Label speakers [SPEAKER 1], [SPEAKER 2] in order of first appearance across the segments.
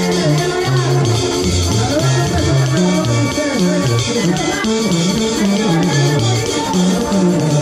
[SPEAKER 1] Thank you.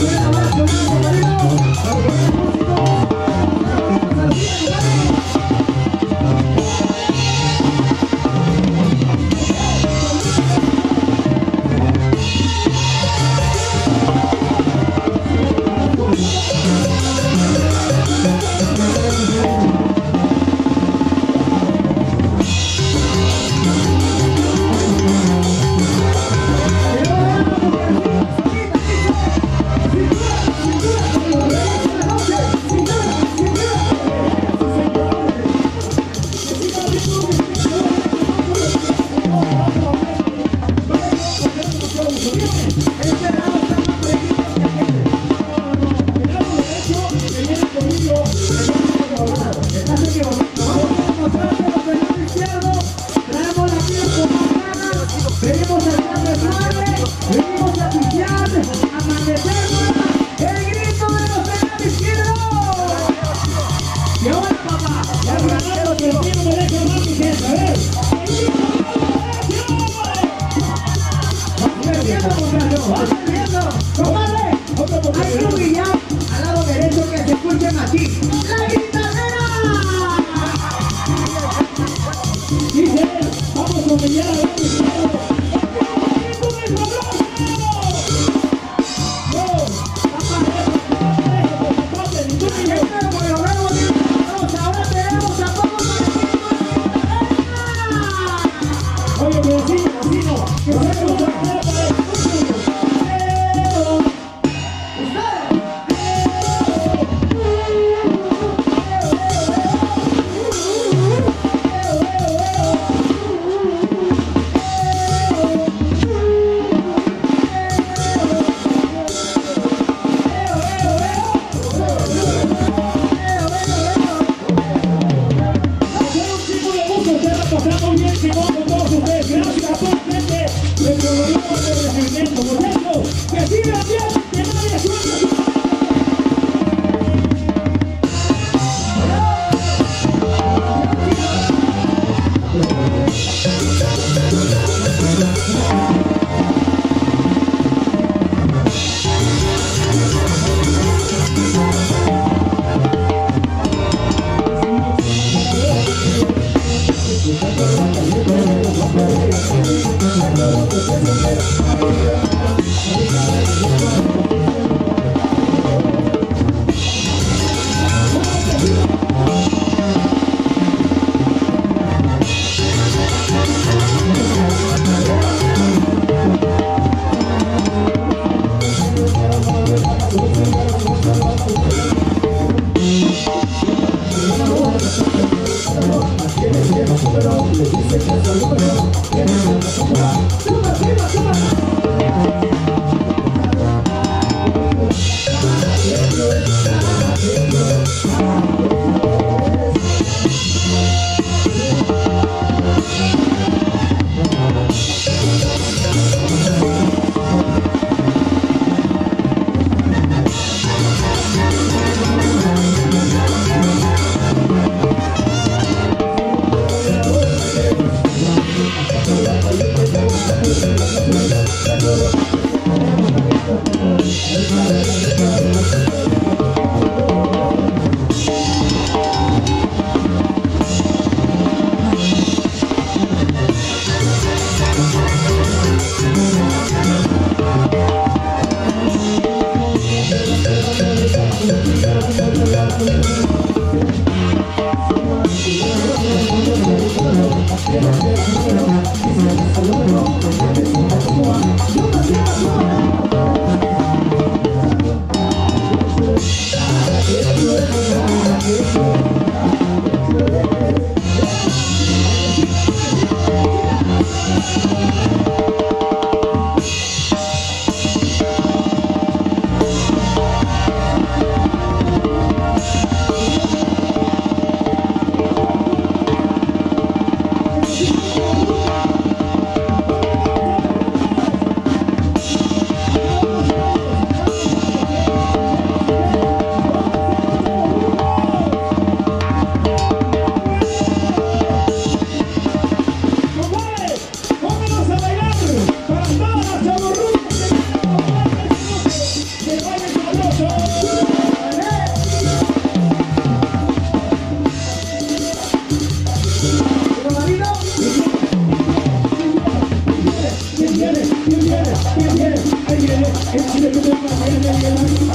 [SPEAKER 1] Yeah. por diamante. É It's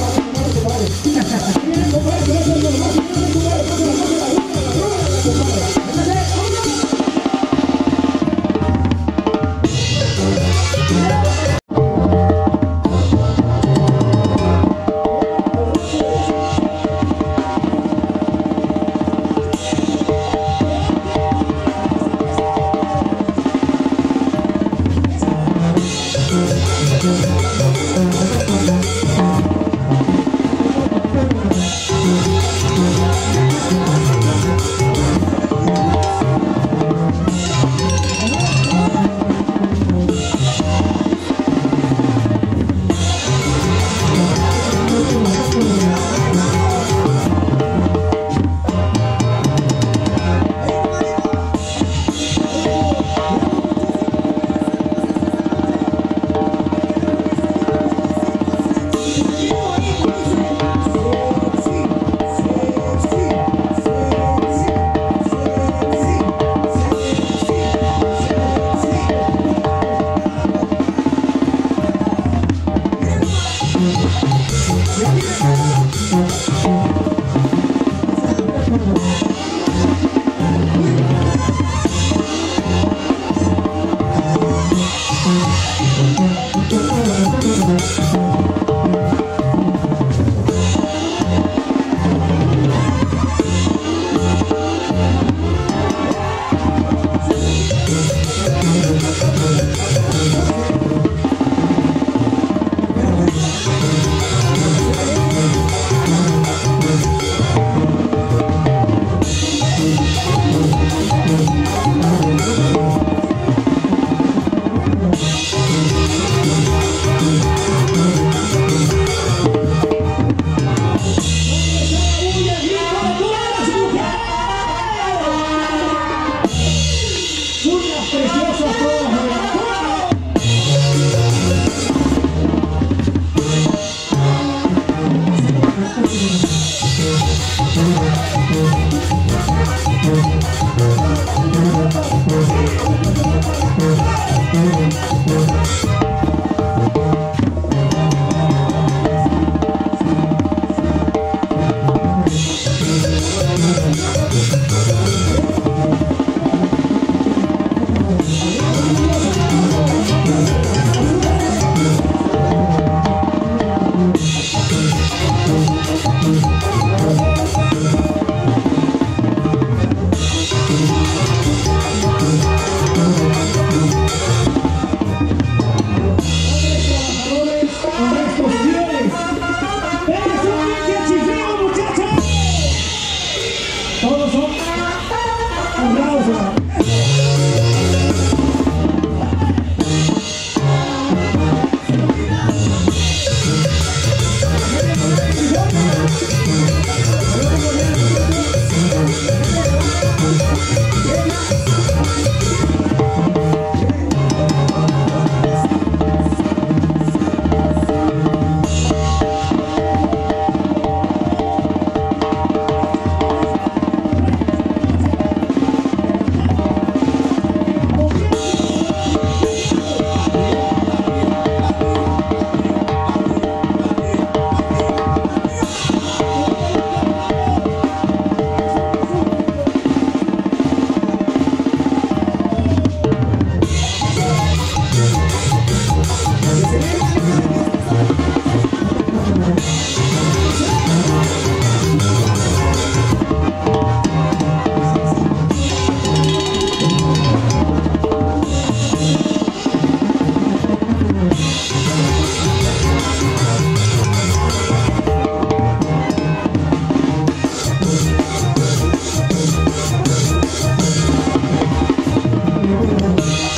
[SPEAKER 1] Thank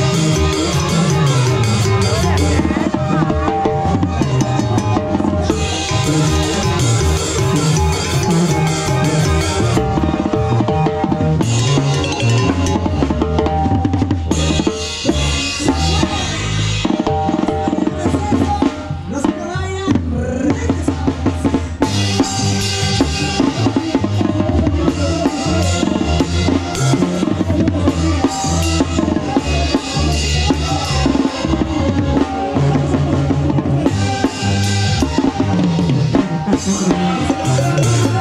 [SPEAKER 1] Thank you.